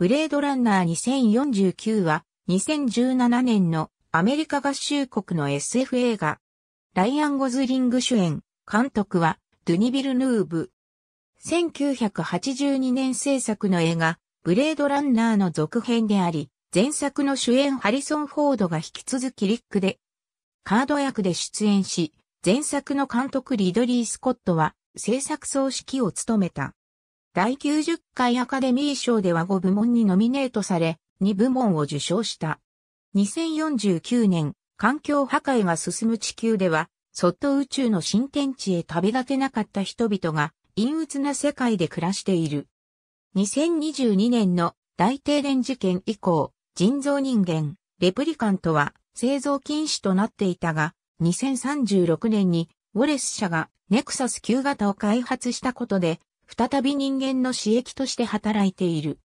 ブレードランナー2049は2017年のアメリカ合衆国の SF 映画。ライアン・ゴズリング主演、監督はドゥニビル・ヌーブ。1982年制作の映画、ブレードランナーの続編であり、前作の主演ハリソン・フォードが引き続きリックで、カード役で出演し、前作の監督リドリー・スコットは制作総指揮を務めた。第90回アカデミー賞では5部門にノミネートされ、2部門を受賞した。2049年、環境破壊が進む地球では、そっと宇宙の新天地へ旅立てなかった人々が陰鬱な世界で暮らしている。2022年の大停電事件以降、人造人間、レプリカントは製造禁止となっていたが、2036年にウォレス社がネクサス旧型を開発したことで、再び人間の刺激として働いている。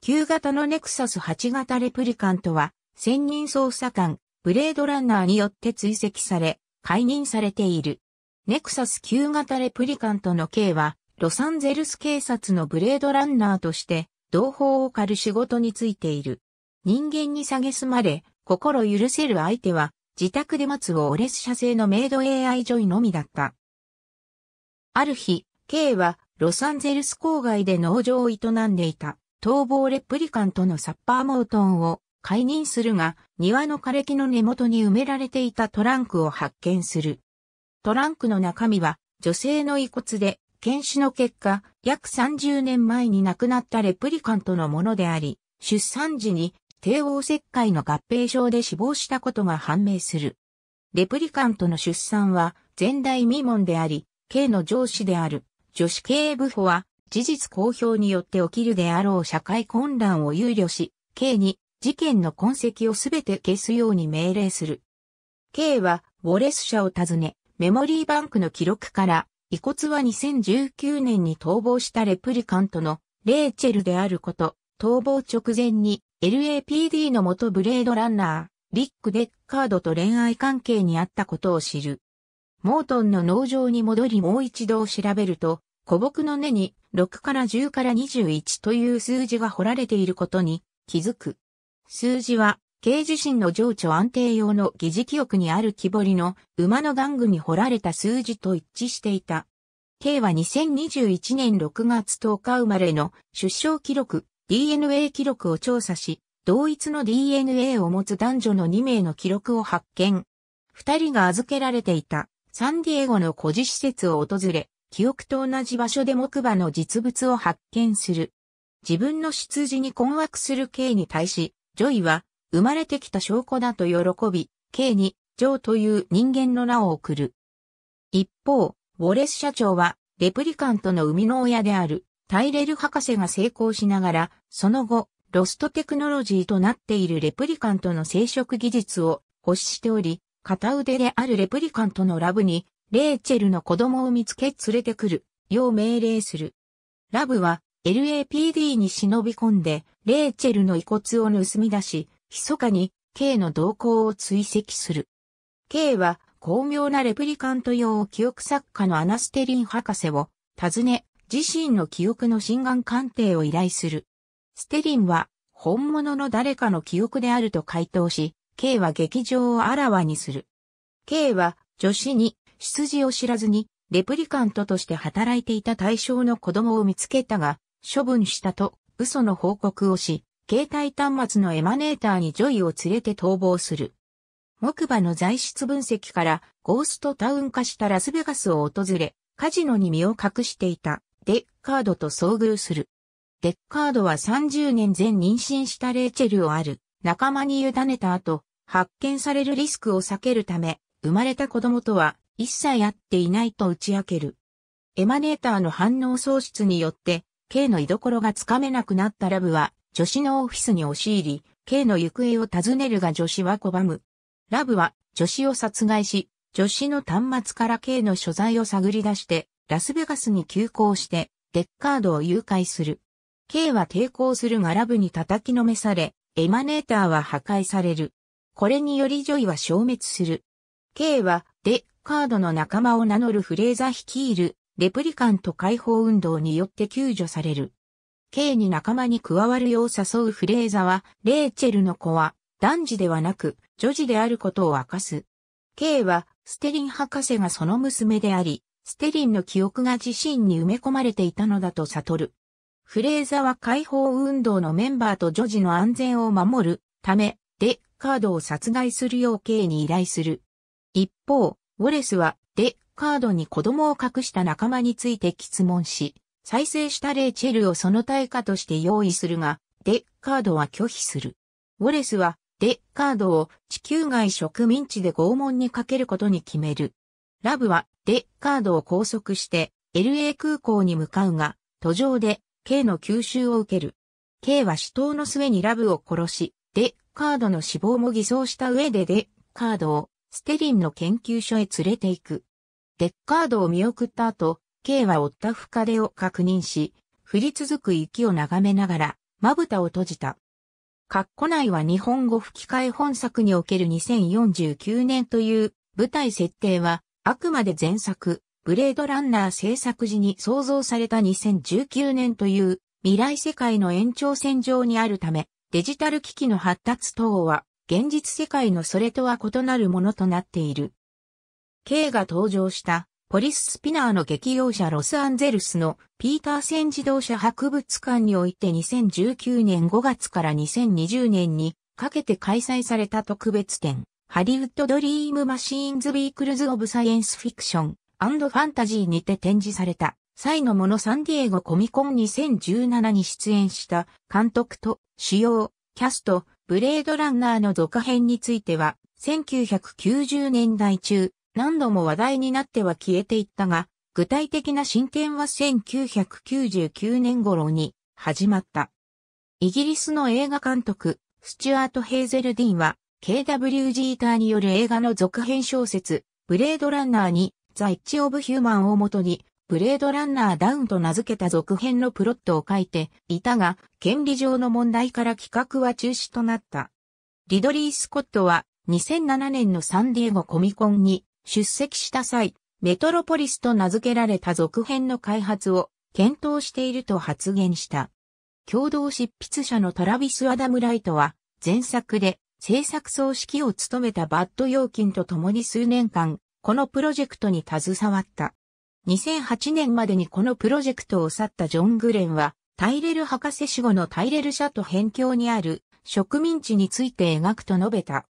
旧型のネクサス8型レプリカントは、専任捜査官、ブレードランナーによって追跡され、解任されている。ネクサス旧型レプリカントの K は、ロサンゼルス警察のブレードランナーとして、同胞を狩る仕事についている。人間に蔑まれ、心許せる相手は、自宅で待つウォレス社製のメイド AI ジョイのみだった。ある日、K はロサンゼルス郊外で農場を営んでいた逃亡レプリカントのサッパーモートンを解任するが、庭の枯れ木の根元に埋められていたトランクを発見する。トランクの中身は女性の遺骨で、検視の結果、約30年前に亡くなったレプリカントのものであり、出産時に帝王切開の合併症で死亡したことが判明する。レプリカントの出産は前代未聞であり、K の上司である女子警部補は事実公表によって起きるであろう社会混乱を憂慮し、K に事件の痕跡をすべて消すように命令する。K はウォレス社を訪ね、メモリーバンクの記録から、遺骨は2019年に逃亡したレプリカントのレイチェルであること、逃亡直前に LAPD の元ブレードランナー、リック・デッカードと恋愛関係にあったことを知る。モートンの農場に戻りもう一度調べると、古木の根に6から10から21という数字が彫られていることに気づく。数字は軽自身の情緒安定用の疑似記憶にある木彫りの馬の玩具に彫られた数字と一致していた。K は2021年6月10日生まれの出生記録、DNA 記録を調査し、同一の DNA を持つ男女の2名の記録を発見。二人が預けられていたサンディエゴの孤児施設を訪れ、記憶と同じ場所で木馬の実物を発見する。自分の出自に困惑する K に対し、ジョイは生まれてきた証拠だと喜び、K に、ジョーという人間の名を贈る。一方、ウォレス社長は、レプリカントの生みの親である、タイレル博士が成功しながら、その後、ロストテクノロジーとなっているレプリカントの生殖技術を欲しており、片腕であるレプリカントのラブに、レイチェルの子供を見つけ連れてくる、よう命令する。ラブは LAPD に忍び込んで、レイチェルの遺骨を盗み出し、密かに K の動向を追跡する。K は高名なレプリカント用記憶作家のアナ・ステリン博士を訪ね、自身の記憶の真贋鑑定を依頼する。ステリンは本物の誰かの記憶であると回答し、K は激情をあらわにする。K は女子に出自を知らずにレプリカントとして働いていた対象の子供を見つけたが、処分したと嘘の報告をし、携帯端末のエマネーターにジョイを連れて逃亡する。木馬の材質分析からゴーストタウン化したラスベガスを訪れ、カジノに身を隠していたデッカードと遭遇する。デッカードは30年前妊娠したレイチェルをある仲間に委ねた後、発見されるリスクを避けるため、生まれた子供とは一切会っていないと打ち明ける。エマネーターの反応喪失によって、K の居所がつかめなくなったラブは女子のオフィスに押し入り、K の行方を尋ねるが女子は拒む。ラブはジョシを殺害し、ジョシの端末から K の所在を探り出して、ラスベガスに急行して、デッカードを誘拐する。K は抵抗するがラブに叩きのめされ、エマネーターは破壊される。これによりジョイは消滅する。K はデッカードの仲間を名乗るフレーザ率いるレプリカント解放運動によって救助される。K に仲間に加わるよう誘うフレーザは、レーチェルの子は、男児ではなく、女児であることを明かす。K は、ステリン博士がその娘であり、ステリンの記憶が自身に埋め込まれていたのだと悟る。フレーザは解放運動のメンバーと女児の安全を守るため、デッカードを殺害するよう K に依頼する。一方、ウォレスはデッカードに子供を隠した仲間について質問し、再生したレイチェルをその対価として用意するが、デッカードは拒否する。ウォレスは、デッカードを地球外植民地で拷問にかけることに決める。ラブは、デッカードを拘束して、LA 空港に向かうが、途上で、K の吸収を受ける。K は死闘の末にラブを殺し、デッカードの死亡も偽装した上でデッカードをステリンの研究所へ連れて行く。デッカードを見送った後、K は追った深手を確認し、降り続く雪を眺めながら、まぶたを閉じた。カッコ内は日本語吹き替え本作における2049年という舞台設定は、あくまで前作、ブレードランナー制作時に創造された2019年という未来世界の延長線上にあるため、デジタル機器の発達等は、現実世界のそれとは異なるものとなっている。K が登場したポリススピナーの劇用車ロスアンゼルスのピーターセン自動車博物館において2019年5月から2020年にかけて開催された特別展、ハリウッドドリームマシーンズビークルズオブサイエンスフィクションファンタジーにて展示された際のものサンディエゴコミコン2017に出演した監督と主要、キャスト、ブレードランナーの続編については1990年代中何度も話題になっては消えていったが、具体的な進展は1999年頃に始まった。イギリスの映画監督、スチュアート・ヘーゼルディンは、KW ジーターによる映画の続編小説、ブレードランナーに、ザ・イッチ・オブ・ヒューマンをもとに、ブレードランナーダウンと名付けた続編のプロットを書いていたが、権利上の問題から企画は中止となった。リドリー・スコットは2007年のサンディエゴコミコンに出席した際、メトロポリスと名付けられた続編の開発を検討していると発言した。共同執筆者のトラビス・アダム・ライトは、前作で制作総指揮を務めたバッド・ヨーキンと共に数年間、このプロジェクトに携わった。2008年までにこのプロジェクトを去ったジョン・グレンは、タイレル博士死後のタイレル社と辺境にある植民地について描くと述べた。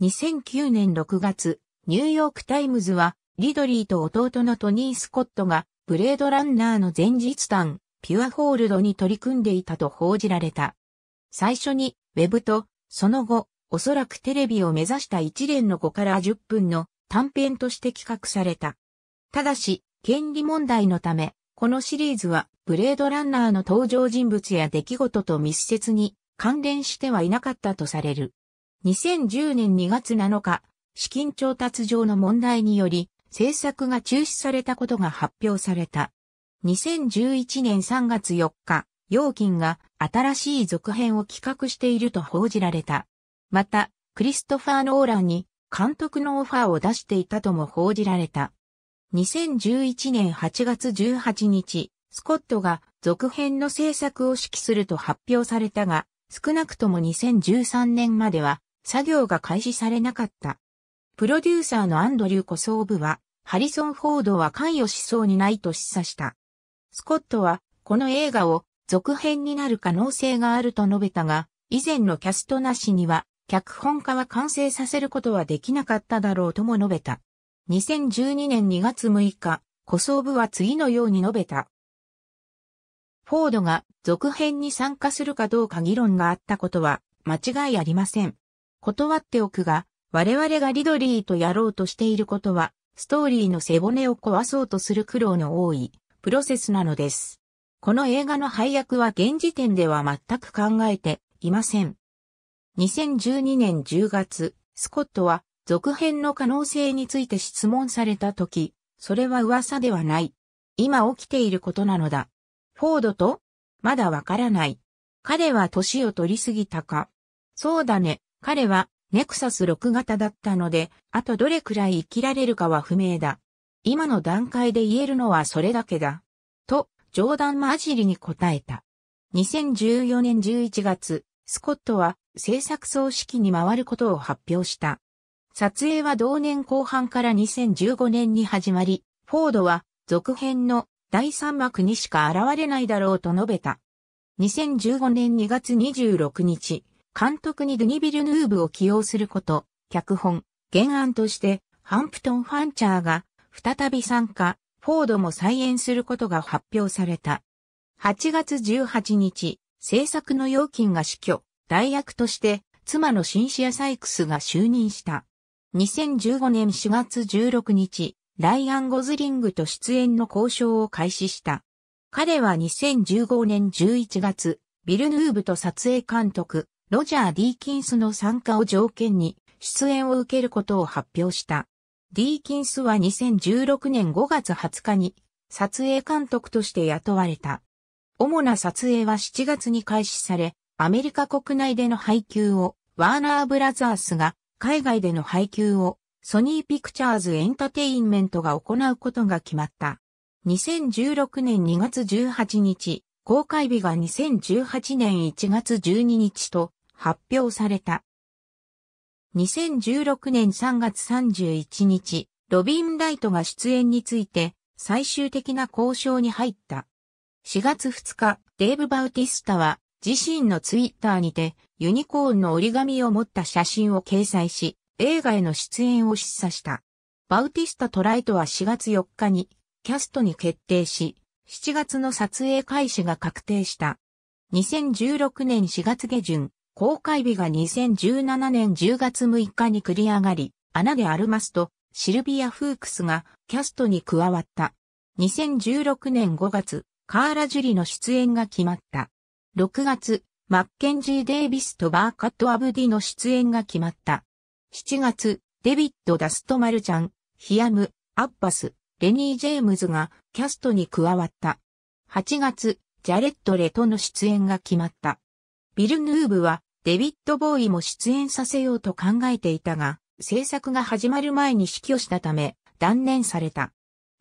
2009年6月、ニューヨークタイムズは、リドリーと弟のトニー・スコットが、ブレードランナーの前日談、ピュアホールドに取り組んでいたと報じられた。最初に、ウェブと、その後、おそらくテレビを目指した一連の5から10分の短編として企画された。ただし、権利問題のため、このシリーズは、ブレードランナーの登場人物や出来事と密接に関連してはいなかったとされる。2010年2月7日、資金調達上の問題により、制作が中止されたことが発表された。2011年3月4日、ヨーキンが新しい続編を企画していると報じられた。また、クリストファー・ノーランに監督のオファーを出していたとも報じられた。2011年8月18日、スコットが続編の制作を指揮すると発表されたが、少なくとも2013年までは作業が開始されなかった。プロデューサーのアンドリューコソーブは、ハリソン・フォードは関与しそうにないと示唆した。スコットは、この映画を続編になる可能性があると述べたが、以前のキャストなしには、脚本家は完成させることはできなかっただろうとも述べた。2012年2月6日、コソーブは次のように述べた。フォードが続編に参加するかどうか議論があったことは間違いありません。断っておくが、我々がリドリーとやろうとしていることは、ストーリーの背骨を壊そうとする苦労の多いプロセスなのです。この映画の配役は現時点では全く考えていません。2012年10月、スコットは続編の可能性について質問されたとき、それは噂ではない。今起きていることなのだ。フォードとまだわからない。彼は年を取りすぎたか。そうだね。彼はネクサス6型だったので、あとどれくらい生きられるかは不明だ。今の段階で言えるのはそれだけだ。と、冗談交じりに答えた。2014年11月、スコットは制作総指揮に回ることを発表した。撮影は同年後半から2015年に始まり、フォードは続編の第3幕にしか現れないだろうと述べた。2015年2月26日、監督にドゥニビル・ヌーブを起用すること、脚本、原案として、ハンプトン・ファンチャーが再び参加、フォードも再演することが発表された。8月18日、制作の要金が死去、代役として妻のシンシア・サイクスが就任した。2015年4月16日、ライアン・ゴズリングと出演の交渉を開始した。彼は2015年11月、ビルヌーブと撮影監督、ロジャー・ディーキンスの参加を条件に出演を受けることを発表した。ディーキンスは2016年5月20日に撮影監督として雇われた。主な撮影は7月に開始され、アメリカ国内での配給をワーナーブラザースが海外での配給をソニーピクチャーズエンタテインメントが行うことが決まった。2016年2月18日、公開日が2018年1月12日と発表された。2016年3月31日、ロビン・ライトが出演について最終的な交渉に入った。4月2日、デーブ・バウティスタは自身のツイッターにてユニコーンの折り紙を持った写真を掲載し、映画への出演を示唆した。バウティスタとライトは4月4日にキャストに決定し、7月の撮影開始が確定した。2016年4月下旬、公開日が2017年10月6日に繰り上がり、アナ・デ・アルマスとシルビア・フークスがキャストに加わった。2016年5月、カーラ・ジュリの出演が決まった。6月、マッケンジー・デイビスとバーカッド・アブディの出演が決まった。7月、デビッド・ダストマルチャン、ヒアム・アッバス、レニー・ジェームズがキャストに加わった。8月、ジャレット・レトの出演が決まった。ビル・ヌーブはデビッド・ボーイも出演させようと考えていたが、制作が始まる前に死去したため断念された。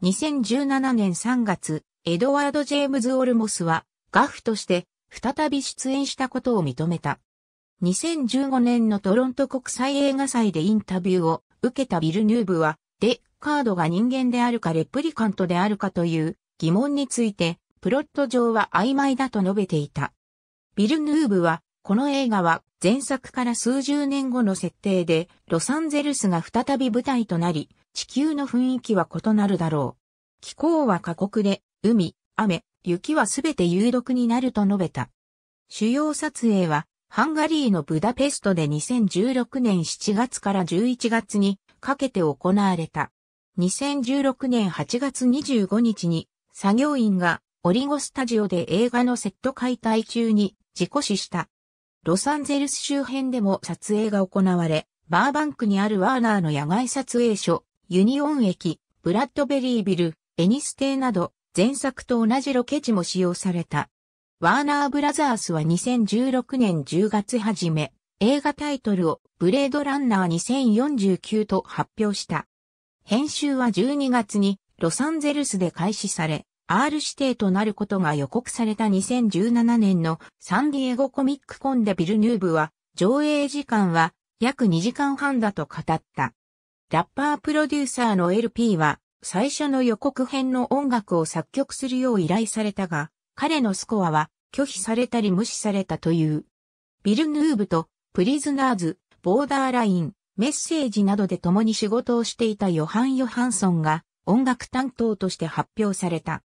2017年3月、エドワード・ジェームズ・オルモスはガフとして再び出演したことを認めた。2015年のトロント国際映画祭でインタビューを受けたビル・ヌーブは、で、カードが人間であるかレプリカントであるかという疑問について、プロット上は曖昧だと述べていた。ビル・ヌーブは、この映画は前作から数十年後の設定で、ロサンゼルスが再び舞台となり、地球の雰囲気は異なるだろう。気候は過酷で、海、雨、雪はすべて有毒になると述べた。主要撮影は、ハンガリーのブダペストで2016年7月から11月にかけて行われた。2016年8月25日に作業員がオリゴスタジオで映画のセット解体中に事故死した。ロサンゼルス周辺でも撮影が行われ、バーバンクにあるワーナーの野外撮影所、ユニオン駅、ブラッドベリービル、エニス邸など前作と同じロケ地も使用された。ワーナーブラザースは2016年10月初め、映画タイトルをブレードランナー2049と発表した。編集は12月にロサンゼルスで開始され、R 指定となることが予告された2017年のサンディエゴコミックコンでビルヌーブは上映時間は約2時間半だと語った。ラッパープロデューサーの LP は最初の予告編の音楽を作曲するよう依頼されたが、彼のスコアは拒否されたり無視されたという。ビルヌーブとプリズナーズ、ボーダーライン、メッセージなどで共に仕事をしていたヨハン・ヨハンソンが音楽担当として発表された。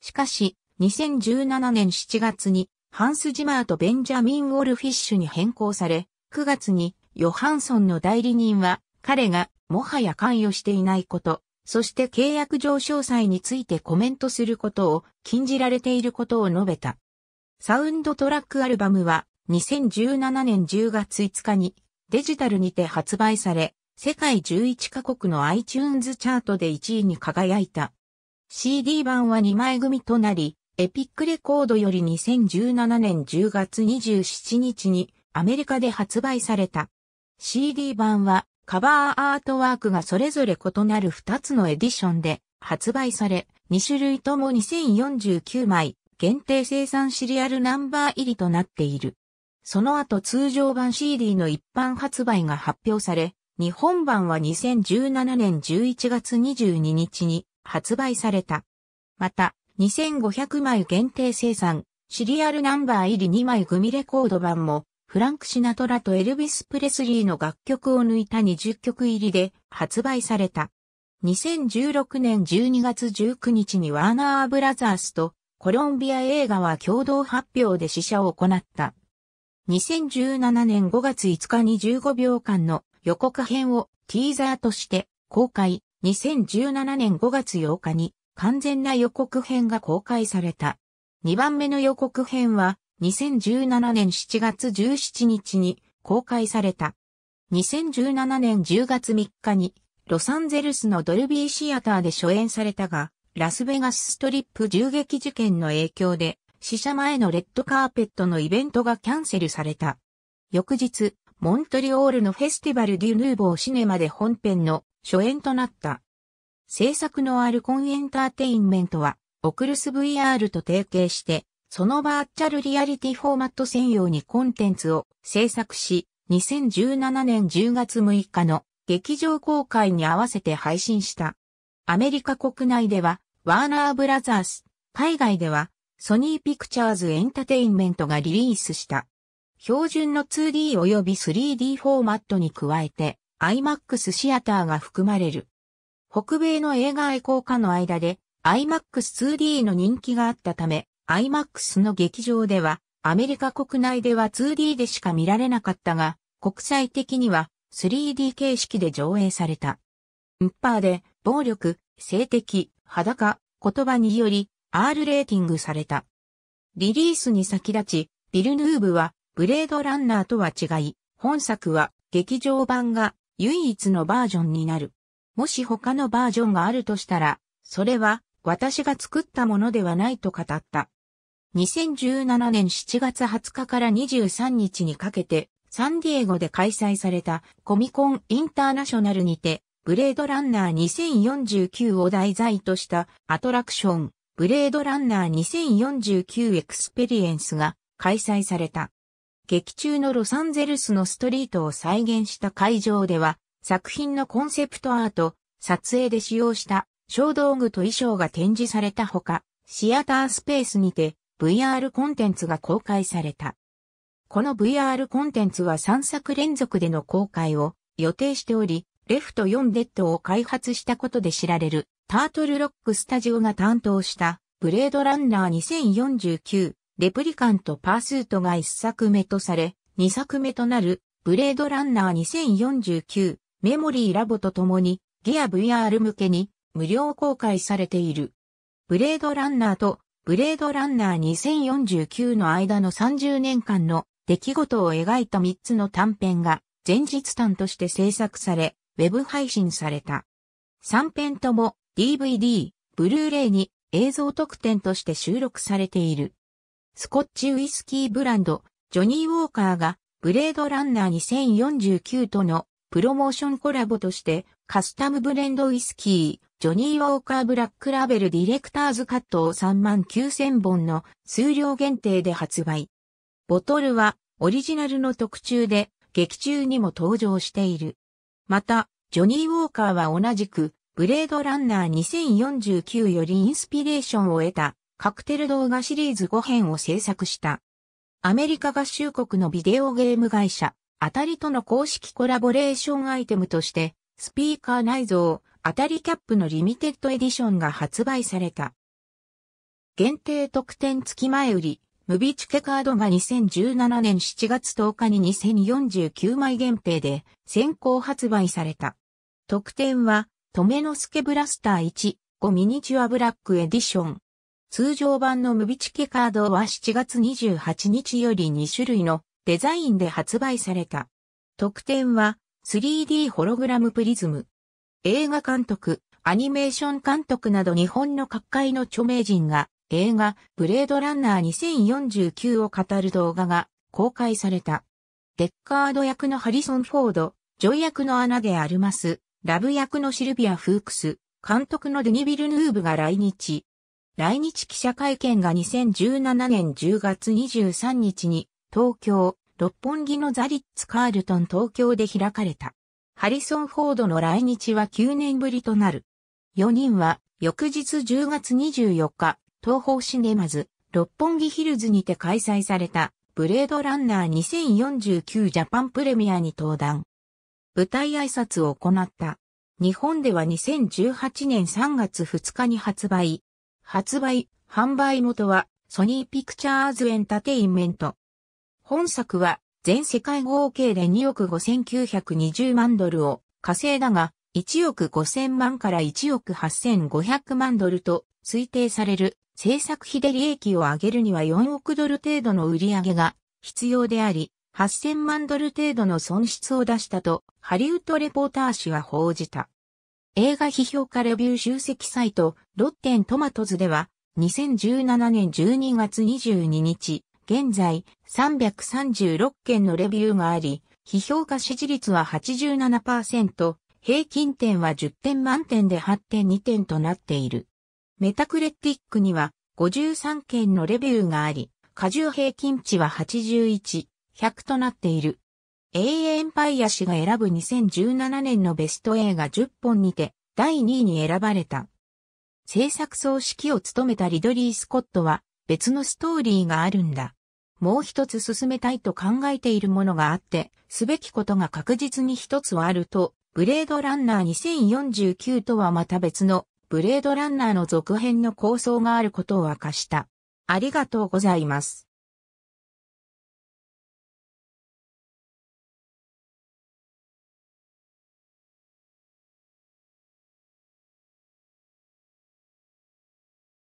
しかし、2017年7月にハンス・ジマーとベンジャミン・ウォルフィッシュに変更され、9月にヨハンソンの代理人は彼がもはや関与していないこと、そして契約上詳細についてコメントすることを禁じられていることを述べた。サウンドトラックアルバムは2017年10月5日にデジタルにて発売され、世界11カ国の iTunes チャートで1位に輝いた。CD 版は2枚組となり、エピックレコードより2017年10月27日にアメリカで発売された。CD 版はカバーアートワークがそれぞれ異なる2つのエディションで発売され、2種類とも2049枚、限定生産シリアルナンバー入りとなっている。その後通常版 CD の一般発売が発表され、日本版は2017年11月22日に発売された。また、2500枚限定生産、シリアルナンバー入り2枚組レコード版も、フランク・シナトラとエルビス・プレスリーの楽曲を抜いた20曲入りで発売された。2016年12月19日にワーナーブラザースとコロンビア映画は共同発表で試写を行った。2017年5月5日に15秒間の予告編をティーザーとして公開。2017年5月8日に完全な予告編が公開された。2番目の予告編は2017年7月17日に公開された。2017年10月3日にロサンゼルスのドルビーシアターで初演されたが、ラスベガスストリップ銃撃事件の影響で、死者前のレッドカーペットのイベントがキャンセルされた。翌日、モントリオールのフェスティバルデュヌーボーシネマで本編の初演となった。制作のアルコンエンターテインメントは、オクルス VR と提携して、そのバーチャルリアリティフォーマット専用にコンテンツを制作し、2017年10月6日の劇場公開に合わせて配信した。アメリカ国内では、ワーナーブラザース、海外では、ソニーピクチャーズエンタテインメントがリリースした。標準の 2D 及び 3D フォーマットに加えて、IMAX シアターが含まれる。北米の映画愛好家の間で、IMAX2D の人気があったため、IMAX の劇場では、アメリカ国内では 2D でしか見られなかったが、国際的には 3D 形式で上映された。ウッパーで暴力、性的、裸、言葉により R レーティングされた。リリースに先立ち、ビルヌーブはブレードランナーとは違い、本作は劇場版が唯一のバージョンになる。もし他のバージョンがあるとしたら、それは私が作ったものではないと語った。2017年7月20日から23日にかけてサンディエゴで開催されたコミコンインターナショナルにて、ブレードランナー2049を題材としたアトラクション、ブレードランナー2049エクスペリエンスが開催された。劇中のロサンゼルスのストリートを再現した会場では、作品のコンセプトアート、撮影で使用した小道具と衣装が展示されたほか、シアタースペースにて VR コンテンツが公開された。この VR コンテンツは3作連続での公開を予定しており、レフト4デッドを開発したことで知られるタートルロックスタジオが担当したブレードランナー2049レプリカントパースートが1作目とされ、2作目となるブレードランナー2049メモリーラボとともにギア VR 向けに無料公開されている。ブレードランナーとブレードランナー2049の間の30年間の出来事を描いた3つの短編が前日短として制作され、ウェブ配信された。3編とも DVD、ブルーレイに映像特典として収録されている。スコッチウイスキーブランド、ジョニー・ウォーカーがブレードランナー2049とのプロモーションコラボとしてカスタムブレンドウイスキー、ジョニー・ウォーカーブラックラベルディレクターズカットを3万9000本の数量限定で発売。ボトルはオリジナルの特注で劇中にも登場している。また、ジョニー・ウォーカーは同じくブレードランナー2049よりインスピレーションを得たカクテル動画シリーズ5編を制作した。アメリカ合衆国のビデオゲーム会社、アタリとの公式コラボレーションアイテムとして、スピーカー内蔵、アタリキャップのリミテッドエディションが発売された。限定特典付き前売り、ムビチケカードが2017年7月10日に2049枚限定で先行発売された。特典は、トメノスケブラスター1、5ミニチュアブラックエディション。通常版のムビチケカードは7月28日より2種類のデザインで発売された。特典は 3D ホログラムプリズム。映画監督、アニメーション監督など日本の各界の著名人が映画ブレードランナー2049を語る動画が公開された。デッカード役のハリソン・フォード、ジョイ役のアナ・デ・アルマス、ラブ役のシルビア・フークス、監督のデニ・ビルヌーブが来日。来日記者会見が2017年10月23日に東京、六本木のザ・リッツ・カールトン東京で開かれた。ハリソン・フォードの来日は9年ぶりとなる。4人は翌日10月24日、 TOHOシネマズ、六本木ヒルズにて開催されたブレードランナー2049ジャパンプレミアに登壇。舞台挨拶を行った。日本では2018年3月2日に発売。発売、販売元はソニーピクチャーズエンタテインメント。本作は全世界合計で2億5920万ドルを稼いだが、1億5000万から1億8500万ドルと推定される制作費で利益を上げるには4億ドル程度の売り上げが必要であり、8000万ドル程度の損失を出したと、ハリウッドレポーター誌は報じた。映画批評家レビュー集積サイト、ロッテントマトズでは、2017年12月22日、現在336件のレビューがあり、批評家支持率は87%、平均点は10点満点で8.2点となっている。メタクレティックには53件のレビューがあり、過重平均値は81、100となっている。永遠パイア氏が選ぶ2017年のベスト映画10本にて第2位に選ばれた。制作総指揮を務めたリドリー・スコットは別のストーリーがあるんだ。もう一つ進めたいと考えているものがあって、すべきことが確実に一つはあると、ブレードランナー2049とはまた別のブレードランナーの続編の構想があることを明かした。ありがとうございます。